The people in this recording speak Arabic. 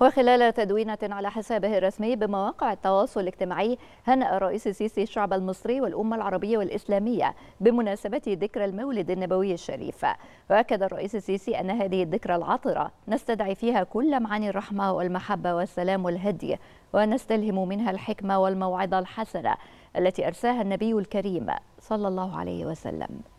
وخلال تدوينة على حسابه الرسمي بمواقع التواصل الاجتماعي هنأ الرئيس السيسي الشعب المصري والأمة العربية والإسلامية بمناسبة ذكرى المولد النبوي الشريف. وأكد الرئيس السيسي أن هذه الذكرى العطرة نستدعي فيها كل معاني الرحمة والمحبة والسلام والهدي ونستلهم منها الحكمة والموعظة الحسنة التي أرساها النبي الكريم صلى الله عليه وسلم.